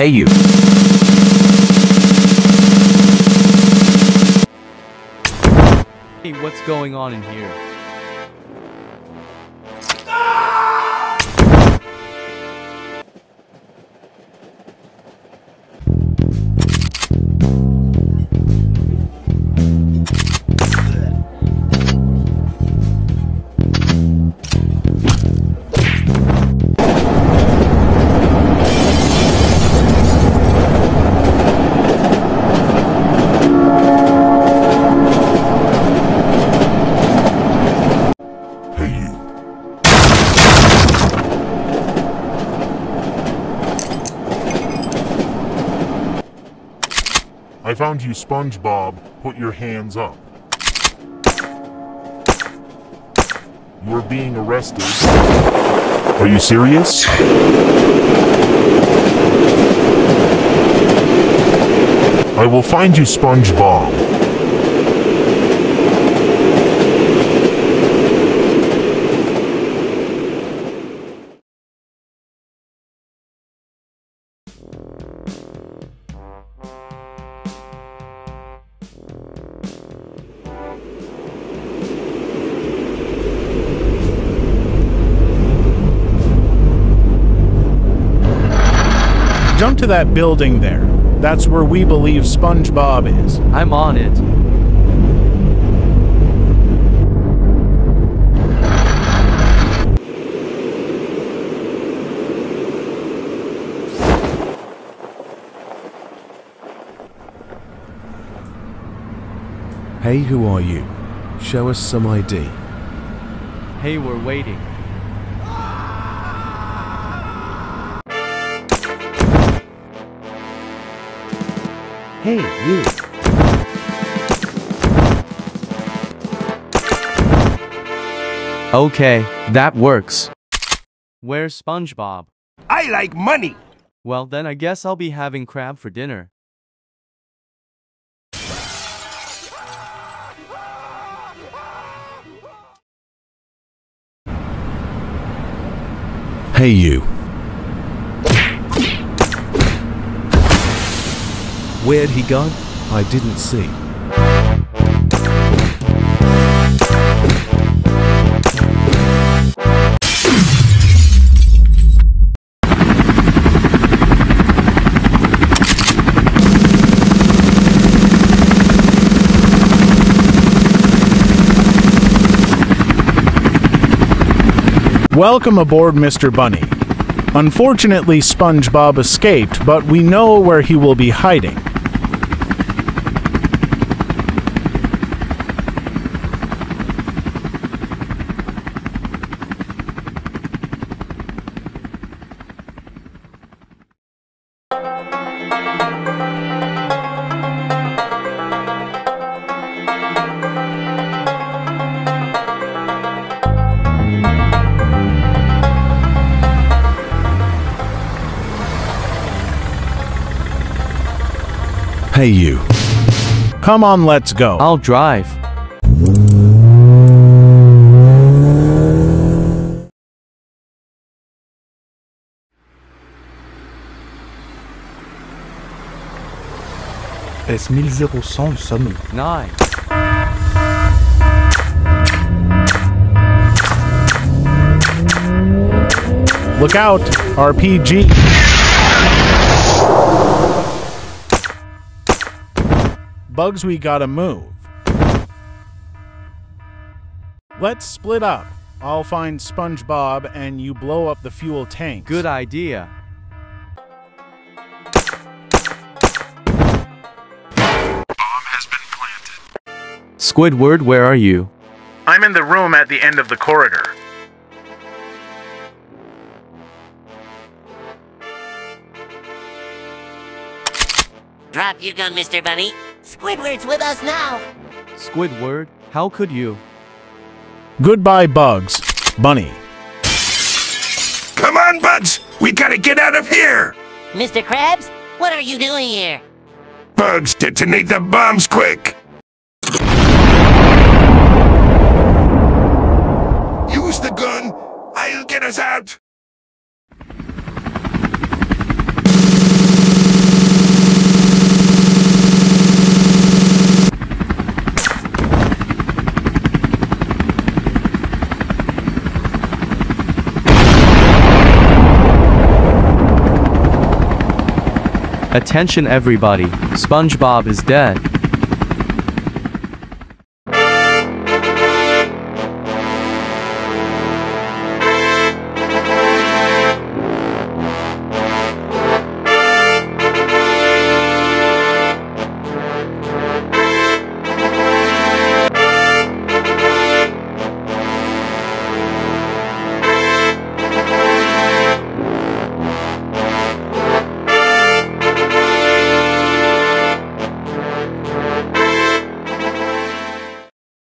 Hey you. Hey, what's going on in here? I found you, SpongeBob. Put your hands up. You are being arrested. Are you serious? I will find you, SpongeBob. Jump to that building there. That's where we believe SpongeBob is. I'm on it. Hey, who are you? Show us some ID. Hey, we're waiting. Hey, you. Okay, that works. Where's SpongeBob? I like money. Well, then I guess I'll be having crab for dinner. Hey, you. Where'd he go? I didn't see. Welcome aboard, Mr. Bunny. Unfortunately, SpongeBob escaped, but we know where he will be hiding. Hey, you. Come on, let's go. I'll drive. S1100, nous Nice. Look out, RPG. Bugs, we gotta move. Let's split up. I'll find SpongeBob and you blow up the fuel tank. Good idea. Squidward, where are you? I'm in the room at the end of the corridor. Drop your gun, Mr. Bunny. Squidward's with us now. Squidward, how could you? Goodbye, Bugs. Bunny. Come on, Bugs. We gotta get out of here. Mr. Krabs, what are you doing here? Bugs, detonate the bombs quick. Use the gun. I'll get us out. Attention everybody, SpongeBob is dead.